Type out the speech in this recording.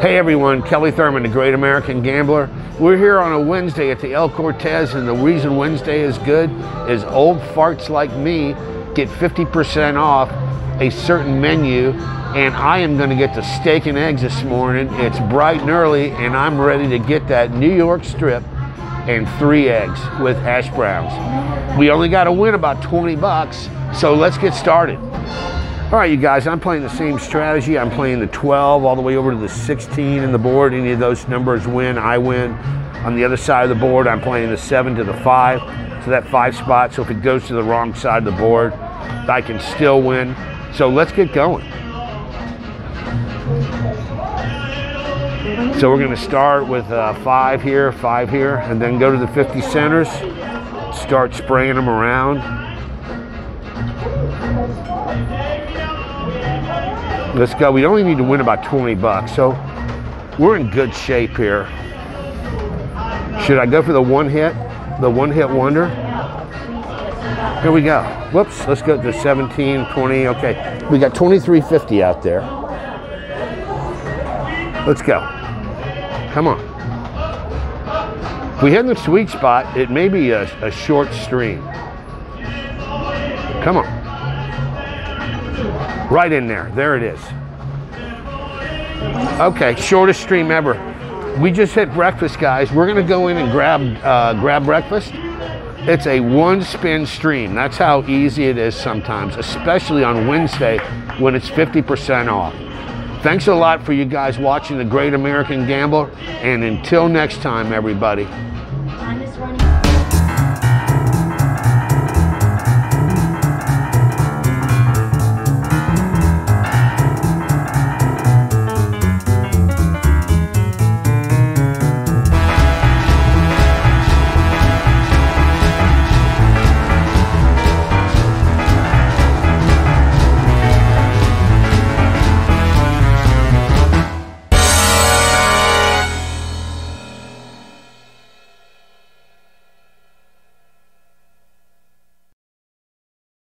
Hey everyone, Kelly Thurman, the Great American Gambler. We're here on a Wednesday at the El Cortez, and the reason Wednesday is good is old farts like me get 50% off a certain menu, and I am going to get the steak and eggs this morning. It's bright and early, and I'm ready to get that New York strip and three eggs with hash browns. We only got to win about 20 bucks, so let's get started. All right, you guys, I'm playing the same strategy. I'm playing the 12 all the way over to the 16 in the board. Any of those numbers win, I win. On the other side of the board, I'm playing the 7 to the 5. So that 5 spot, so if it goes to the wrong side of the board, I can still win. So let's get going. So we're going to start with uh, 5 here, 5 here, and then go to the 50 centers. Start spraying them around. Let's go. We only need to win about 20 bucks, so we're in good shape here. Should I go for the one hit? The one hit wonder? Here we go. Whoops, let's go to 17, 20. Okay, we got 23.50 out there. Let's go. Come on. If we hit the sweet spot, it may be a, a short stream. Come on. Right in there. There it is. Okay, shortest stream ever. We just hit breakfast, guys. We're gonna go in and grab uh, grab breakfast. It's a one spin stream. That's how easy it is sometimes, especially on Wednesday when it's 50% off. Thanks a lot for you guys watching The Great American Gambler, and until next time, everybody.